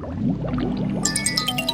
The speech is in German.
Musik